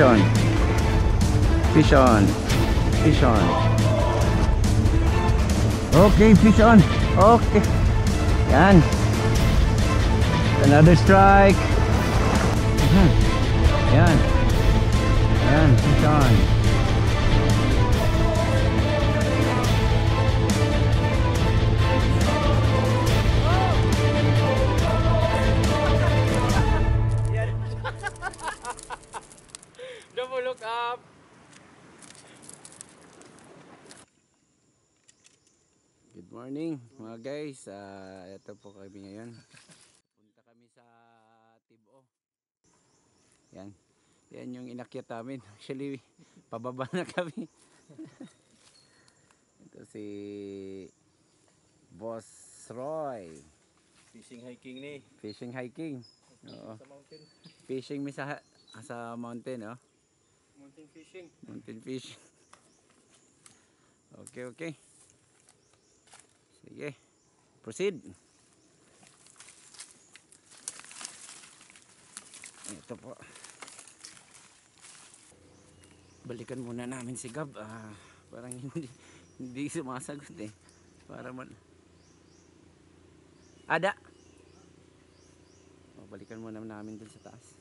Fish on. Fish on. Fish on. Okay, fish on. Okay. Yan. Another strike. Guys. Ah, ito po kami ngayon. Punta kami sa Tibo. Yan. Yan yung inakyat namin. Actually, pababa na kami. ito si Boss Roy. Fishing hiking ni. Fishing hiking. Oo. Sa mountain. Fishing mi sa sa mountain, oh. Mountain fishing. Mountain fishing. Okay, okay. Sige. Proceed. Ito po. Balikan muna namin si Gab. Ah, parang hindi hindi sumasagot eh. Para man Ada. O, balikan muna namin dun sa taas.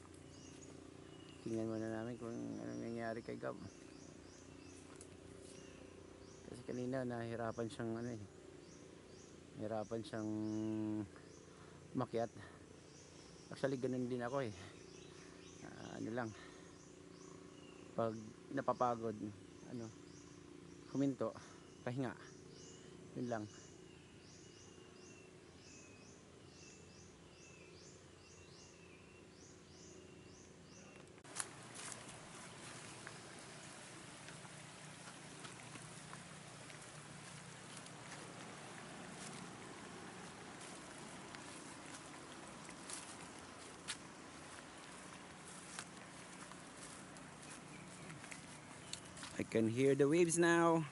Tingnan muna namin kung anong nangyayari kay Gab. Kasi kanina nahirapan siyang ano eh. Nahirapan siyang makyat. Actually ganun din ako eh. Ah, ano lang. Pag napapagod, ano, huminto, pahinga. Yun lang. I can hear the waves now.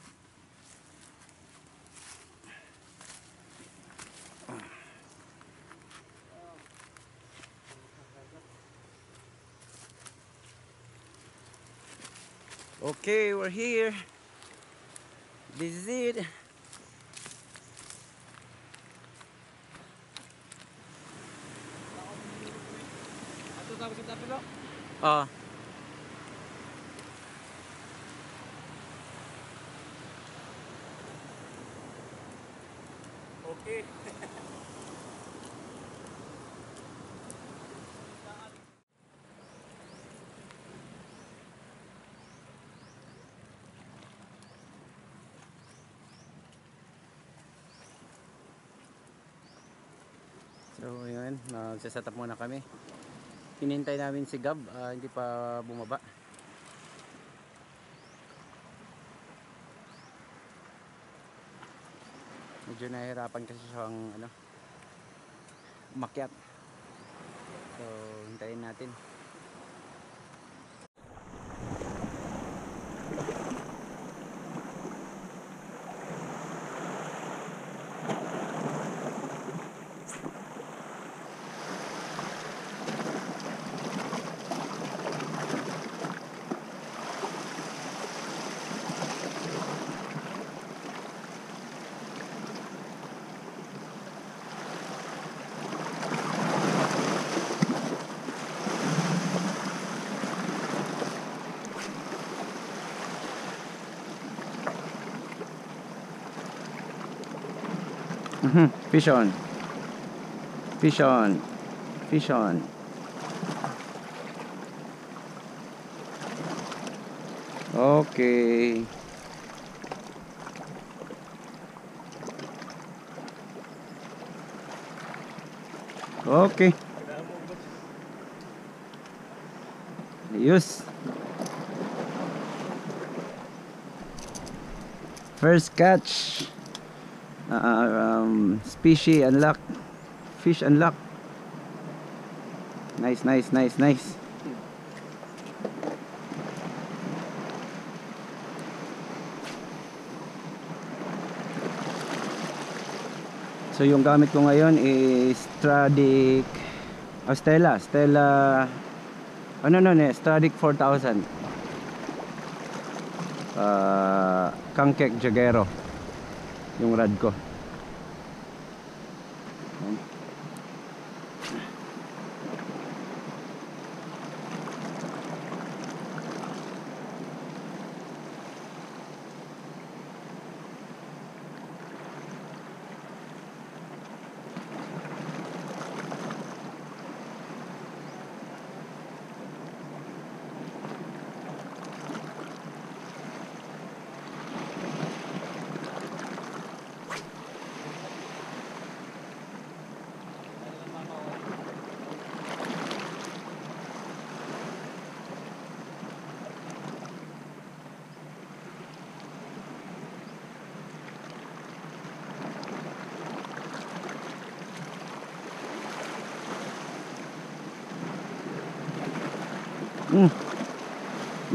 Okay, we're here. This is it. Ato tapos So yun, nagsaset up muna kami. Hinintay namin si Gab, ah, hindi pa bumaba. Medyo nahihirapan kasi siyang ano, umakyat. So hintayin natin. Mhm, Fish on. Fish on. Fish on. Okay. Okay. Ayos. First catch. Uh, um, species unlock. Fish unlock. Nice, nice, nice, nice. So yung gamit ko ngayon is Stradic oh, Stella, Stella Ano no, ne? Stradic 4000. Ah, Kangkek Jagero. Yung rad ko.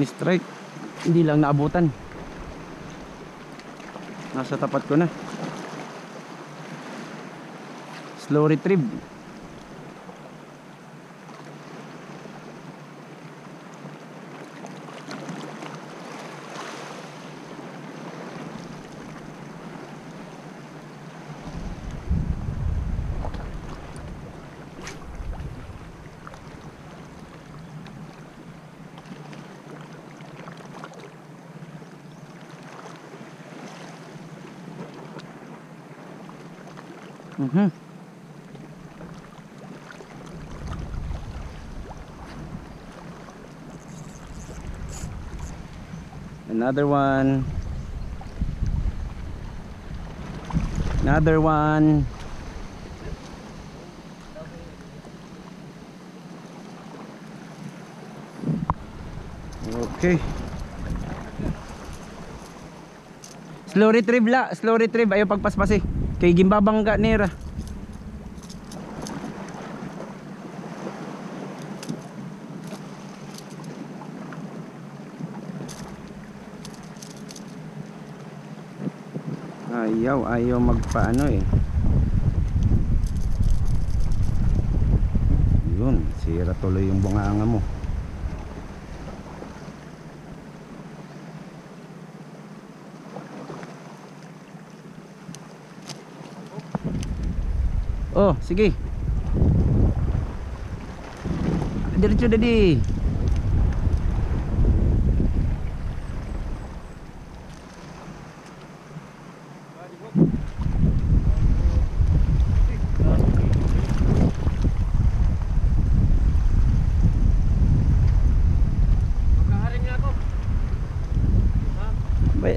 Ni-strike. Hindi lang naabutan. Nasa tapat ko na. Slow retrieve. Another one. Another one. Okay. Slow retrieve la, slow retrieve ayo pagpaspasi. Kay gimbabangga nira. Ayaw, ayaw magpaano eh. Yun, sira tuloy yung bunganga mo. Oh, sige. Diretso dadi. Magkaharing nga ako. Bay.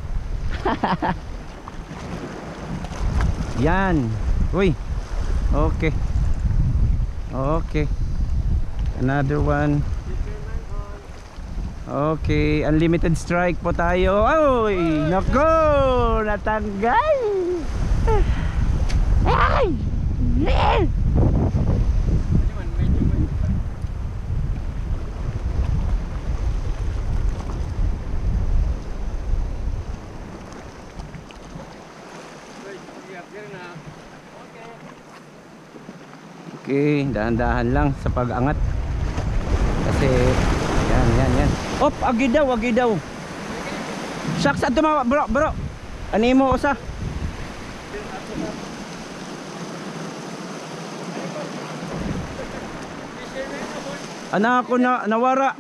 Yan. Uy. Okay. Okay. Another one. Okay, unlimited strike po tayo. Ay, nako, natanggal. Ay! Okay, dahan-dahan lang sa pag-angat. Yan, yan, yan. Op, agi daw, agi daw. Shucks, mga bro, bro. Ani mo usa? Anak ko na nawara.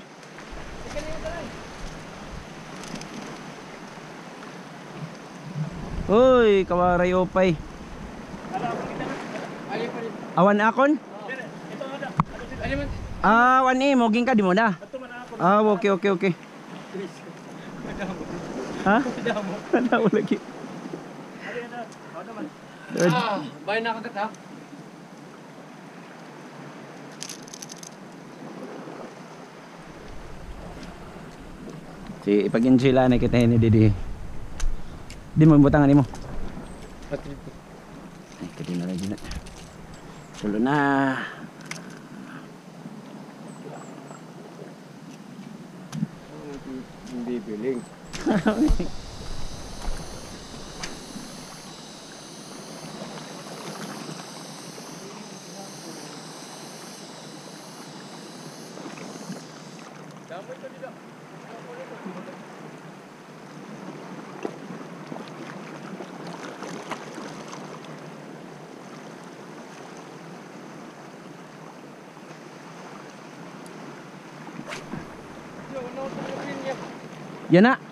Uy, kawaray opay. Awan akon? Ali man. Ah, wan eh, moging ka di mo na. Ah, okay, okay, okay. Ha? Ano lagi? Ah, bahay na kagat ha. Si ipag-enjoy lang na kita ni Didi. Di mo butangan mo. Ay, kadi na lagi na. Tulo na. Biling. Yan na.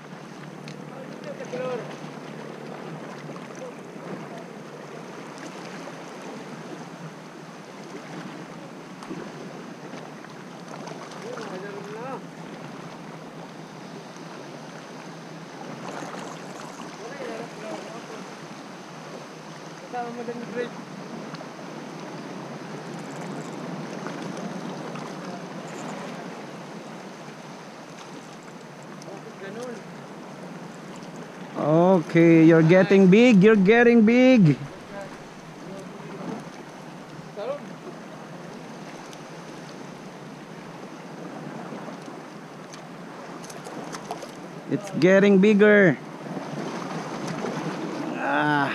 Okay, you're getting big, you're getting big. It's getting bigger. Ah.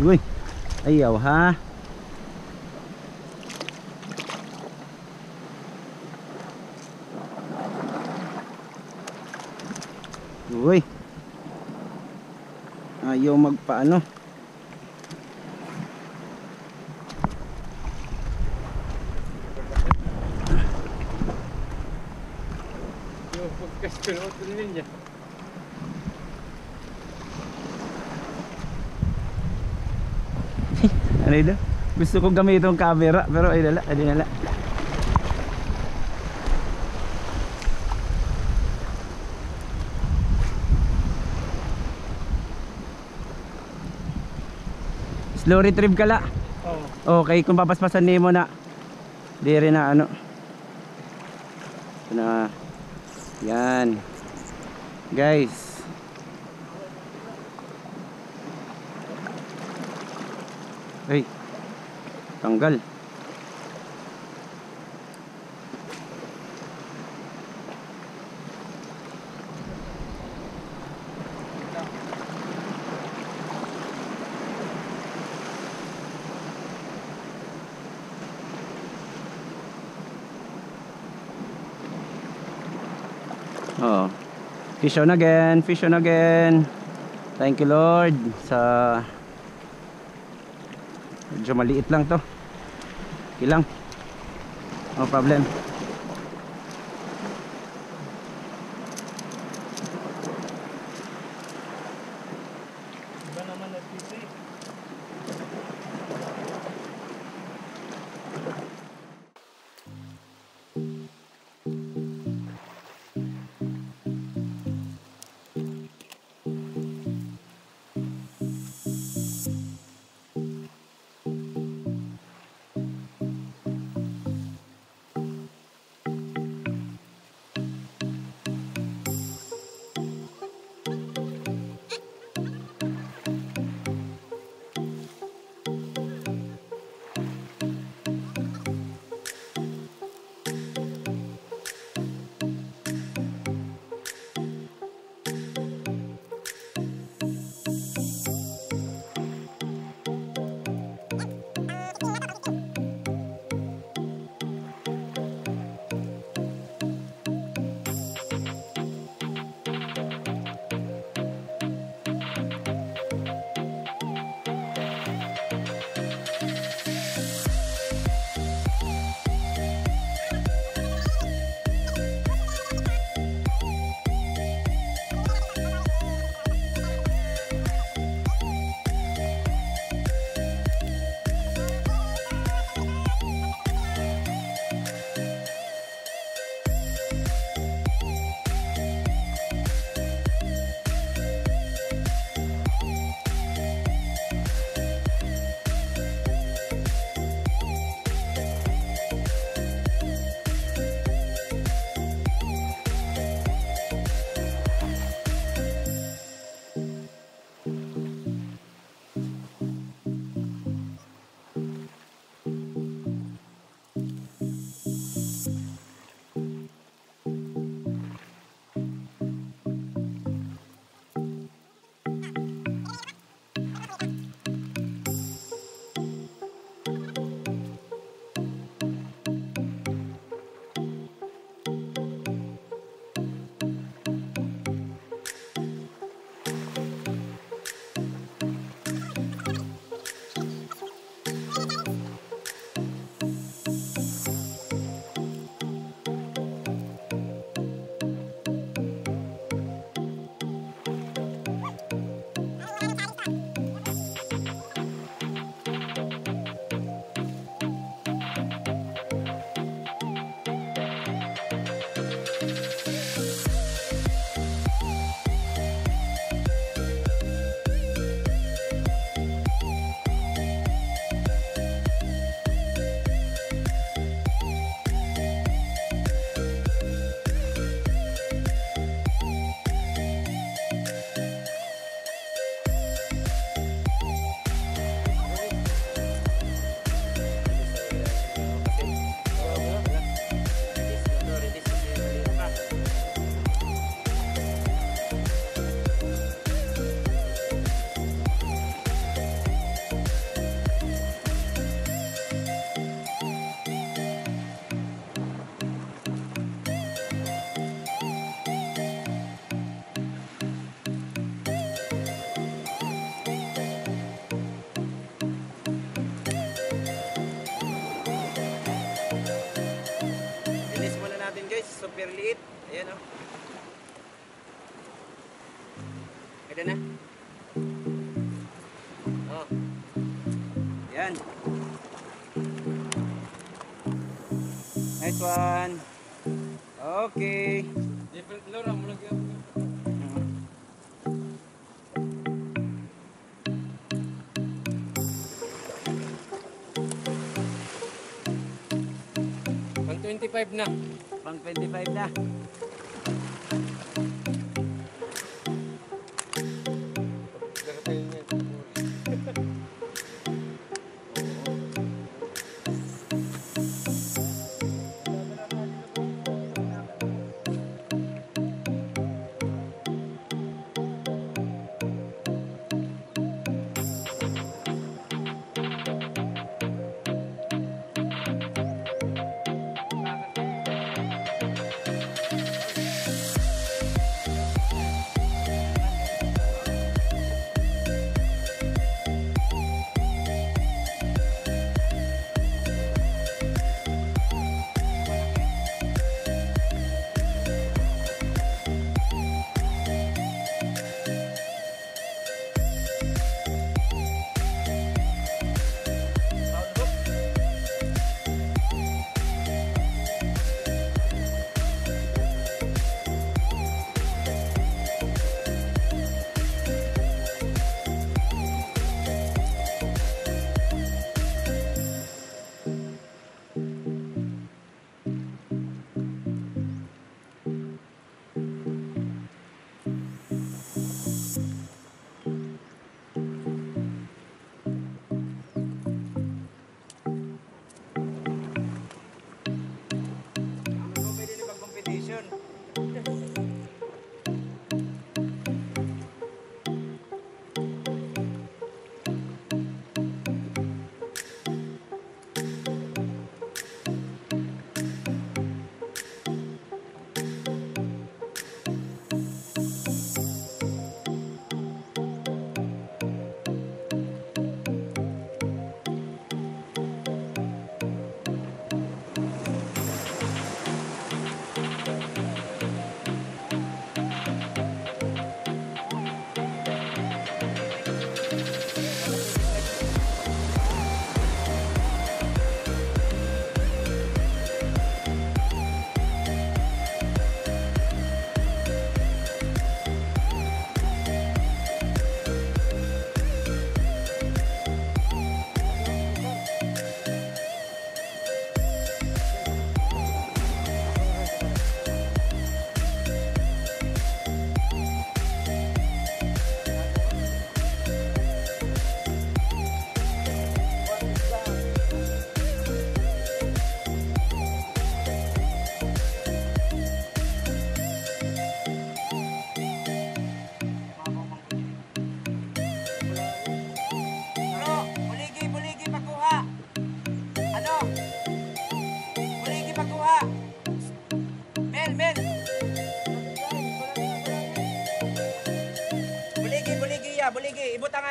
Uy, ayaw ha. Uy. Ayaw magpaano. Yung podcast ko na utol ninja. Ano ito? Gusto kong gamitin yung camera pero ay nala, ay nala. Slow retrieve ka la. Oo. Okay, kung papaspasan niyo mo na. Di rin na ano. Ito na. Yan. Guys. Ay. Tanggal. Oh. Fish on again, fish on again. Thank you Lord sa Medyo maliit lang to. Okay lang. No problem. Guys, super liit. Ayan oh. Ganda na. Oh. Yan. Nice one. Okay. Different lure, amo lagi ako. Pang 25 na. Pang 25 na.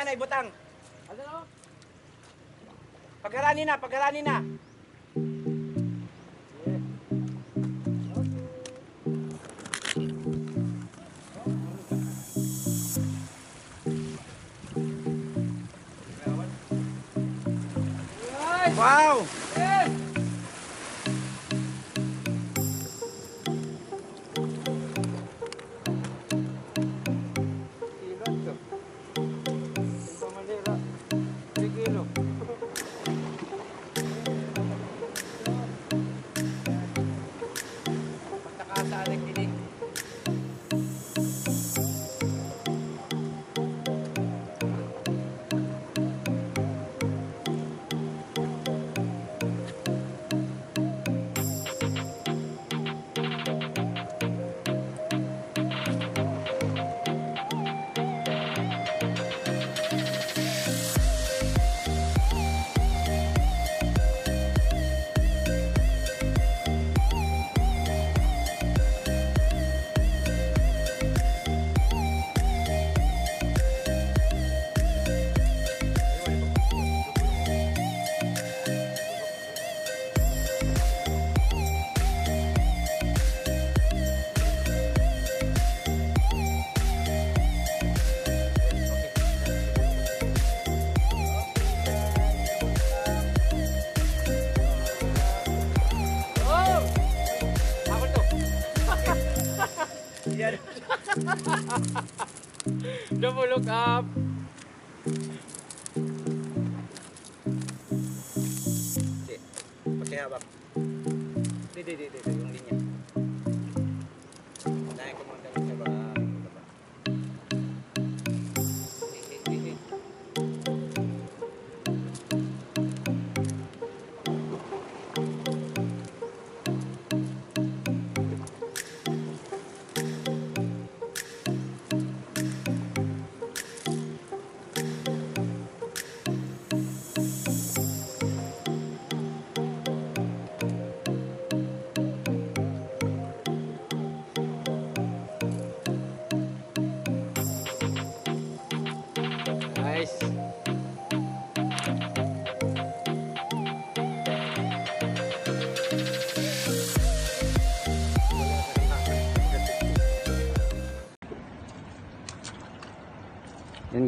Ana, ibutang. Ano? Pagharani na, pagharani na.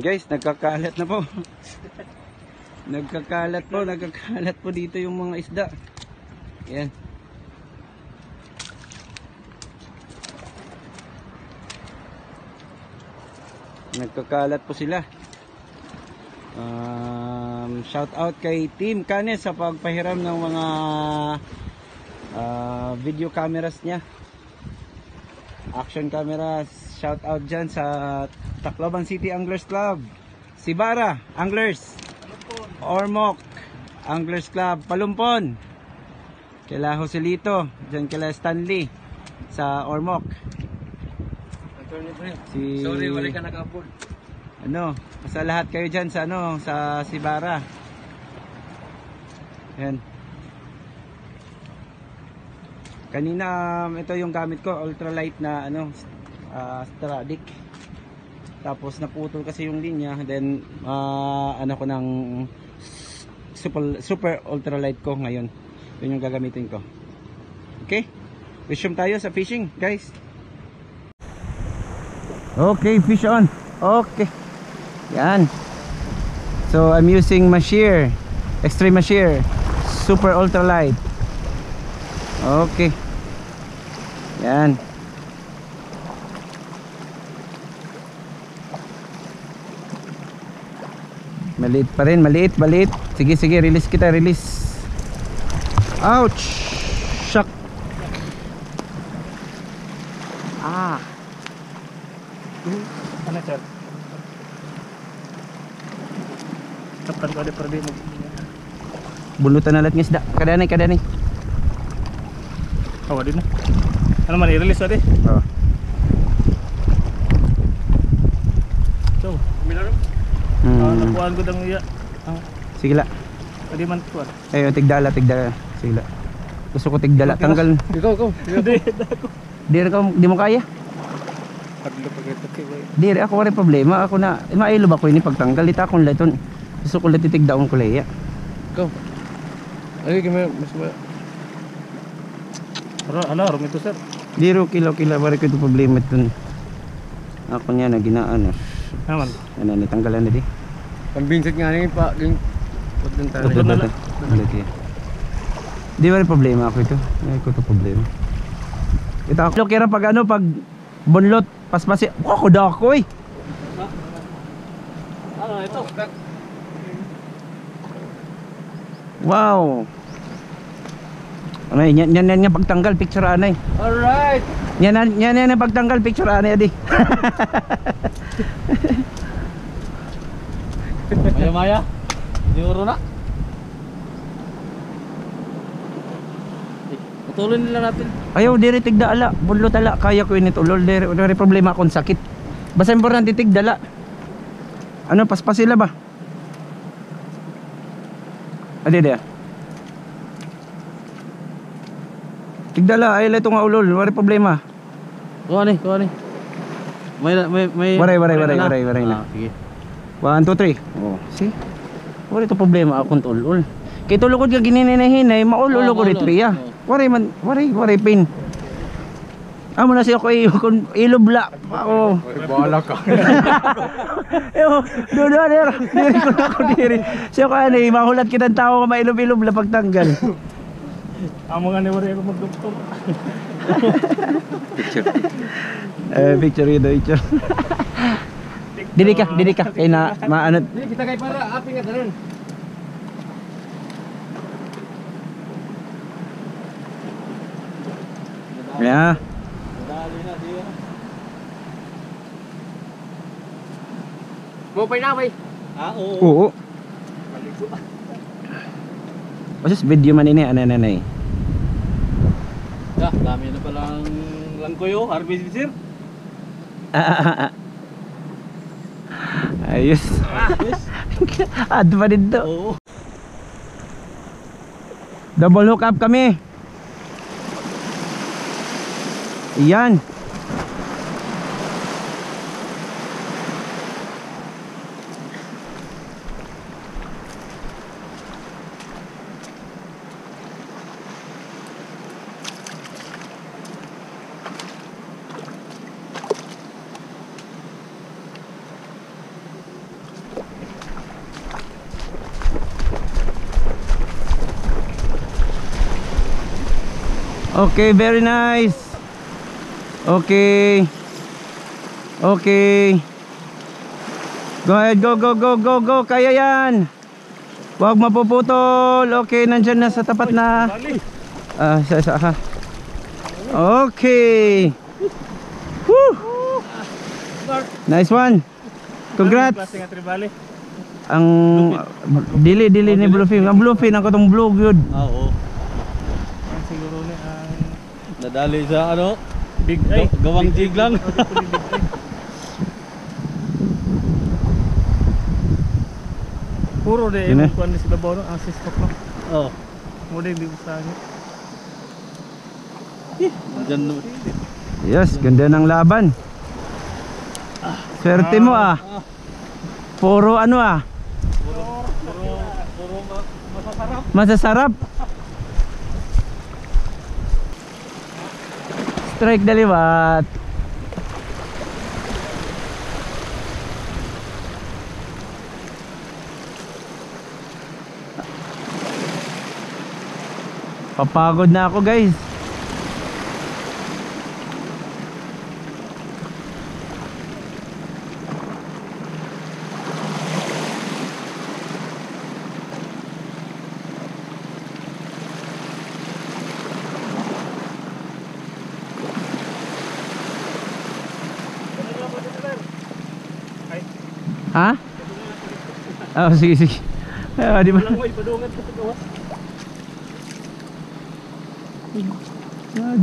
Guys, nagkakalat na po. nagkakalat po, nagkakalat po dito yung mga isda. Yan. Nagkakalat po sila. Um, shout out kay Team Kanes sa pagpahiram ng mga ah, video cameras niya. Action cameras. Shout out dyan sa Tacloban City Anglers Club. Sibara Anglers. Ormoc Anglers Club. Palumpon. Kila Joselito. Dyan kila Stanley. Sa Ormoc. Si... Sorry, wala ka nag-upload. Ano, sa lahat kayo dyan sa ano, sa Sibara. Yan. Kanina, um, ito yung gamit ko, ultralight na ano, uh, Stradic. Tapos naputol kasi yung linya, then ah, ano ko ng super, super ultralight ko ngayon. Yun yung gagamitin ko. Okay? Resume tayo sa fishing, guys. Okay, fish on. Okay. Yan. So I'm using Mashir. Extreme Mashir. Super ultralight. Okay. Yan. Maliit pa rin, maliit, maliit. Sige, sige, release kita, release. Ouch! Shock. Ah. Ano sir? Tapan ko ada problema. Bulutan na lahat ng isda. Kadanay, kadanay. Oh, din. Ano man i-release ade? Oh. So, Minaro? hmm. Hmm. nakuhaan ko dang iya. Ah, Sige la. adi man kuan. Ayun, tigdala, tigdala. Sige la. Gusto ko tigdala. Tanggal. Ikaw, ikaw. Adi, dako. Di rin ka, di mo kaya. Paglo pag ito kay boy. Di rin ako rin problema. Ako na, eh, mailo ba ko ini pagtanggal. Ita akong laton. Gusto ko lang titigdaon ko laya. Ikaw. Ay, kaya mas ma... Ano, rum ito sir. Di rin kilo kilo. Bari ko ito problema ito. Ako niya na ginaan. Ano man? Ano, natanggalan na di. Pambinsit nga rin pa. Yung... Huwag ng tali. Ito na lang. Ulit yan. Di ba problema ako ito? Ay ko ito problema. Ito ako. Kira pag ano, pag bunlot, paspasi. Oh, ako daw ako eh. Ano ito? Wow. Ano yan, yan, yan, yan pagtanggal picture anay. Alright! Yan, yan, yan, yan, yung pagtanggal picture anay adi. Maya maya. Siguro na. Patuloy nila natin. Ayaw, diri tigdala. Bunlot ala. Kaya ko init ulol. Diri, diri problema akong sakit. Basta importante tigdala. Ano, paspas sila ba? Adi, adi. ah. Tigdala, ay ito nga ulol. Wala problema. Kuha ni, kuha ni. May may may Waray, waray, waray, waray, waray na. Ah, sige. 1, 2, 3. Oh, see? Wala ito problema akong tulol. Kay tulukod ka gininahinay, maulo Oo, ko maulol. triya. Waray man, waray, waray pain. Amo na siya ko iyo kun ilubla. Oo. Ay, bahala ka. Yo, do do der. Diri ko na ko diri. Siya ko ani mahulat kitang tao ka mailub-ilub la pagtanggal. Amo nga ni wari ako magdoktor. Eh, picture ito, picture. dili ka, dili ka. Kaya na, maano. Hindi, kita kay para, api nga ganun. Yeah. Mo pa na, bay. Ah, oo. Oo. Basta video man ini, ano, ano, ano. eh. Ah, dami na palang langkoyo, harvest sir. Ayos. Add pa dito. Oo. Double hook up kami. Yan. Okay, very nice. Okay. Okay. Go ahead, go, go, go, go, go. Kaya yan. Huwag mapuputol. Okay, nandyan na sa tapat na. Ah, isa, isa, ha. Okay. Woo! Nice one. Congrats. Ang dili dili ni Bluefin. Ang Bluefin ako tong blue good. Ah, oo. Ang siguro ni ang Nadali sa ano? big. Gaw- Gawang jig lang. Puro de yung kuan sa babaw no, ang sistok no. Oo. Mo de di usahan. Yes, ganda ng laban. Swerte mo ah. Puro ano ah. Puro puro ma- masasarap. Masasarap. Strike daliwat. Papagod na ako guys. Oh, sige, sige. Ah, di ba? Lang mo ipadungan sa. Ah,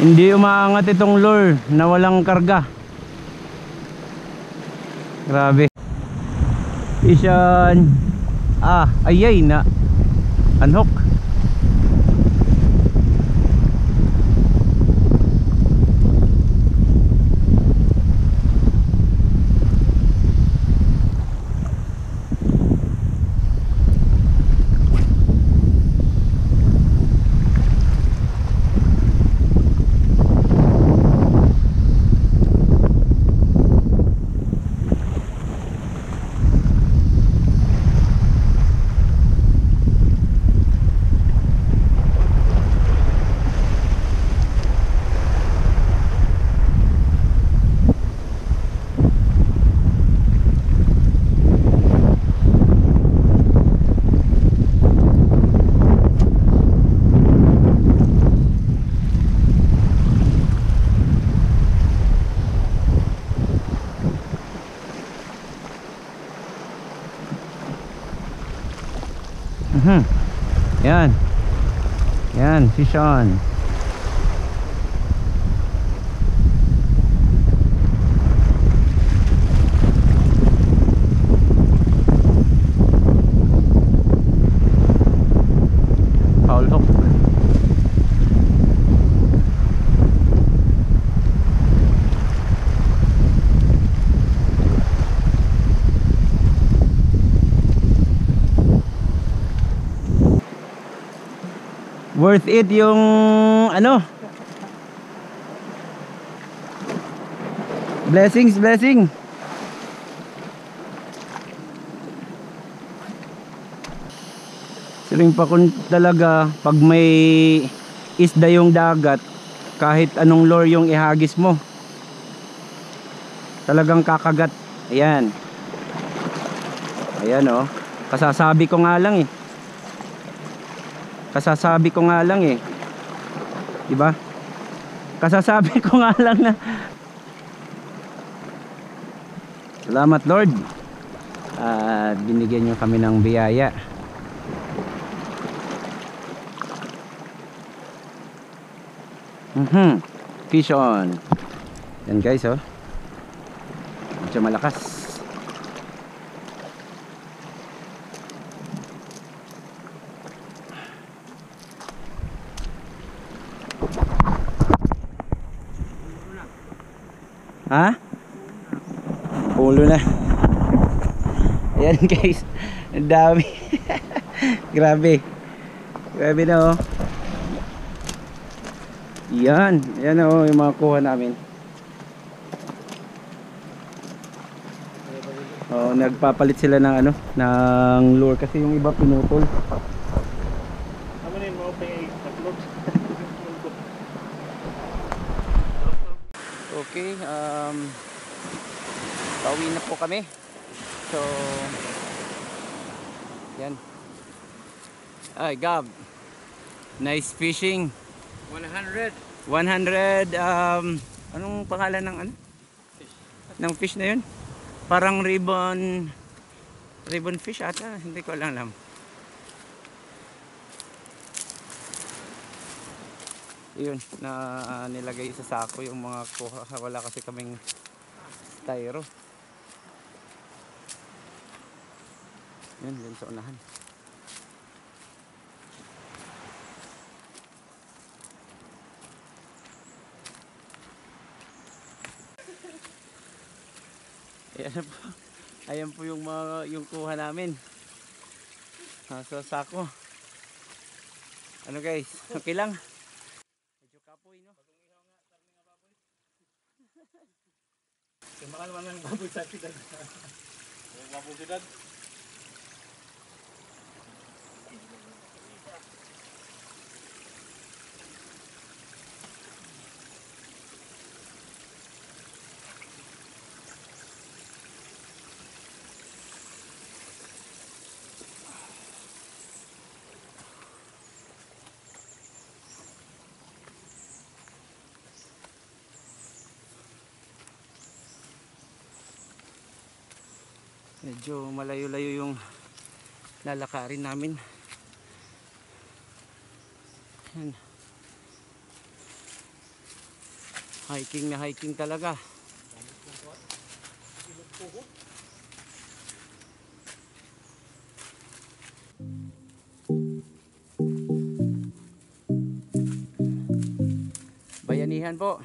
Hindi umaangat itong lure na walang karga. Grabe. Isyan. Ah, ayay na. Unhook. Sean. Worth it yung ano? Blessings, blessing. Siling pa kung talaga pag may isda yung dagat, kahit anong lure yung ihagis mo talagang kakagat ayan ayan oh kasasabi ko nga lang eh kasasabi ko nga lang eh di ba kasasabi ko nga lang na salamat Lord at binigyan nyo kami ng biyaya Mhm. Fish on. Yan guys oh. Medyo malakas. Ha? Pulo na. Ayan guys. Ang dami. Grabe. Grabe na oh. Yan, yan o yung mga kuha namin. Oh, nagpapalit sila ng ano, ng lure kasi yung iba pinutol. Ano na yung mga pang-upload? Okay, um pauwi na po kami. So yan. Ay, Gab. Nice fishing. 100. 100 um anong pangalan ng ano? Ng fish na 'yun? Parang ribbon ribbon fish ata, hindi ko lang alam. Yun, na ah, nilagay sa sako yung mga kuha. Wala kasi kaming styro. Yun, yun sa unahan. Ayan po. Ayan po yung mga yung kuha namin. Nasa sako. Ano guys? Okay lang. Medyo kapoy no. Kaya mahal man ng baboy sa. Yung baboy sila. Medyo malayo-layo yung lalakarin namin. Yan. Hiking na hiking talaga. Bayanihan po.